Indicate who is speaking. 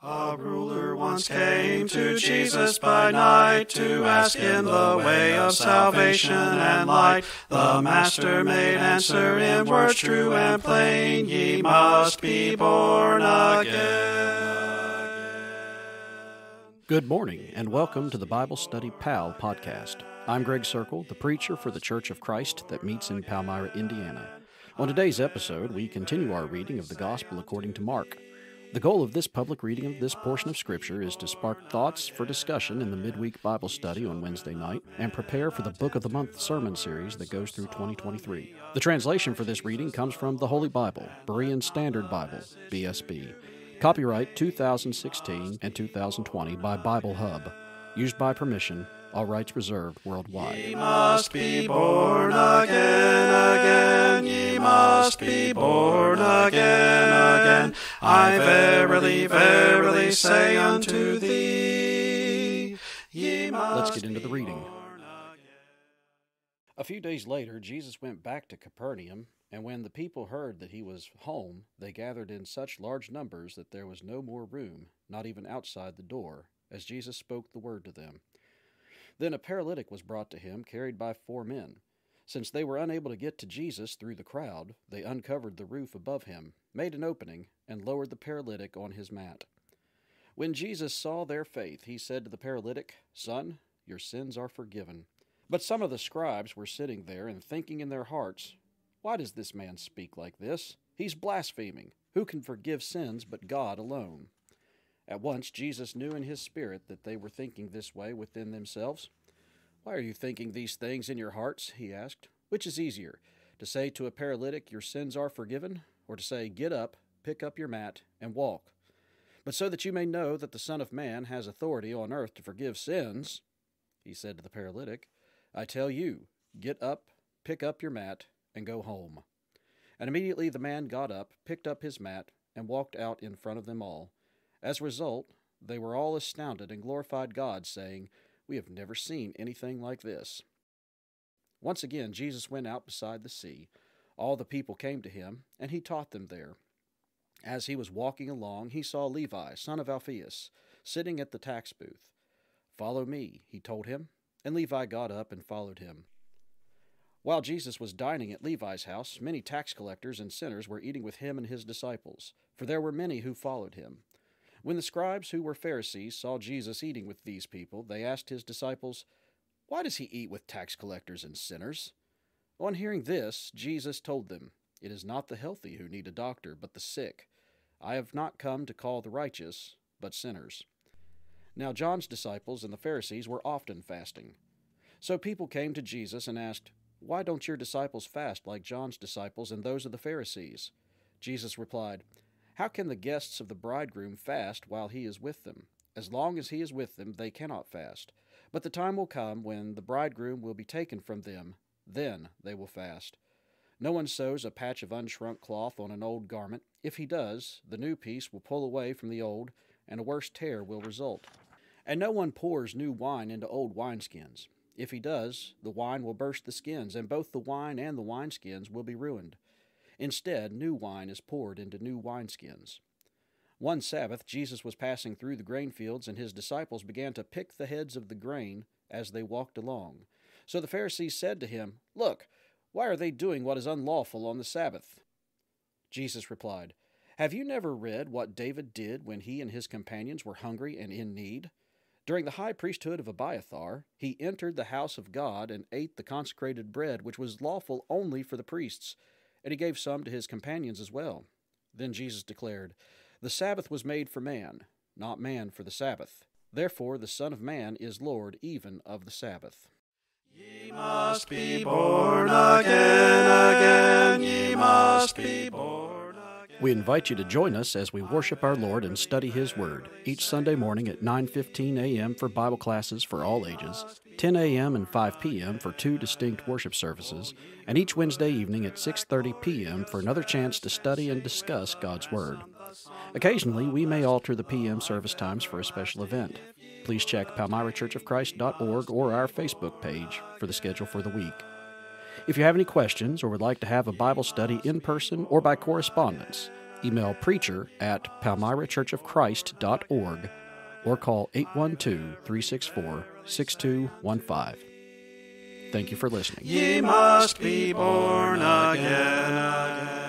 Speaker 1: A ruler once came to Jesus by night to ask him the way of salvation and light. The Master made answer in words true and plain, Ye must be born again.
Speaker 2: Good morning, and welcome to the Bible Study PAL podcast. I'm Greg Circle, the preacher for the Church of Christ that meets in Palmyra, Indiana. On today's episode, we continue our reading of the Gospel according to Mark. The goal of this public reading of this portion of Scripture is to spark thoughts for discussion in the midweek Bible study on Wednesday night and prepare for the Book of the Month sermon series that goes through 2023. The translation for this reading comes from the Holy Bible, Berean Standard Bible, BSB. Copyright 2016 and 2020 by Bible Hub. Used by permission, all rights reserved worldwide.
Speaker 1: Ye must be born again, again. Ye must be born again, again. I verily, verily say unto thee, ye must
Speaker 2: Let's get into the reading. A few days later, Jesus went back to Capernaum, and when the people heard that he was home, they gathered in such large numbers that there was no more room, not even outside the door, as Jesus spoke the word to them. Then a paralytic was brought to him, carried by four men. Since they were unable to get to Jesus through the crowd, they uncovered the roof above him, made an opening, and lowered the paralytic on his mat. When Jesus saw their faith, he said to the paralytic, Son, your sins are forgiven. But some of the scribes were sitting there and thinking in their hearts, Why does this man speak like this? He's blaspheming. Who can forgive sins but God alone? At once Jesus knew in his spirit that they were thinking this way within themselves. Why are you thinking these things in your hearts? he asked. Which is easier, to say to a paralytic, Your sins are forgiven, or to say, Get up, pick up your mat, and walk? But so that you may know that the Son of Man has authority on earth to forgive sins, he said to the paralytic, I tell you, get up, pick up your mat, and go home. And immediately the man got up, picked up his mat, and walked out in front of them all. As a result, they were all astounded and glorified God, saying, We have never seen anything like this. Once again, Jesus went out beside the sea. All the people came to him, and he taught them there. As he was walking along, he saw Levi, son of Alphaeus, sitting at the tax booth. Follow me, he told him, and Levi got up and followed him. While Jesus was dining at Levi's house, many tax collectors and sinners were eating with him and his disciples, for there were many who followed him. When the scribes who were Pharisees saw Jesus eating with these people, they asked his disciples, Why does he eat with tax collectors and sinners? On hearing this, Jesus told them, It is not the healthy who need a doctor, but the sick. I have not come to call the righteous, but sinners. Now John's disciples and the Pharisees were often fasting. So people came to Jesus and asked, Why don't your disciples fast like John's disciples and those of the Pharisees? Jesus replied, How can the guests of the bridegroom fast while he is with them? As long as he is with them, they cannot fast. But the time will come when the bridegroom will be taken from them, then they will fast. No one sews a patch of unshrunk cloth on an old garment. If he does, the new piece will pull away from the old, and a worse tear will result. And no one pours new wine into old wineskins. If he does, the wine will burst the skins, and both the wine and the wineskins will be ruined. Instead, new wine is poured into new wineskins. One Sabbath, Jesus was passing through the grain fields, and his disciples began to pick the heads of the grain as they walked along. So the Pharisees said to him, Look, why are they doing what is unlawful on the Sabbath? Jesus replied, Have you never read what David did when he and his companions were hungry and in need? During the high priesthood of Abiathar, he entered the house of God and ate the consecrated bread, which was lawful only for the priests, and he gave some to his companions as well. Then Jesus declared, The Sabbath was made for man, not man for the Sabbath. Therefore the Son of Man is Lord even of the Sabbath.
Speaker 1: Ye must be born again.
Speaker 2: We invite you to join us as we worship our Lord and study His Word each Sunday morning at 9:15 a.m. for Bible classes for all ages, 10 a.m. and 5 p.m. for two distinct worship services, and each Wednesday evening at 6:30 p.m. for another chance to study and discuss God's Word. Occasionally, we may alter the p.m. service times for a special event. Please check palmyrachurchofchrist.org or our Facebook page for the schedule for the week. If you have any questions or would like to have a Bible study in person or by correspondence, email preacher at palmyrachurchofchrist.org or call 812 364 6215. Thank you for listening.
Speaker 1: Ye must be born again. again.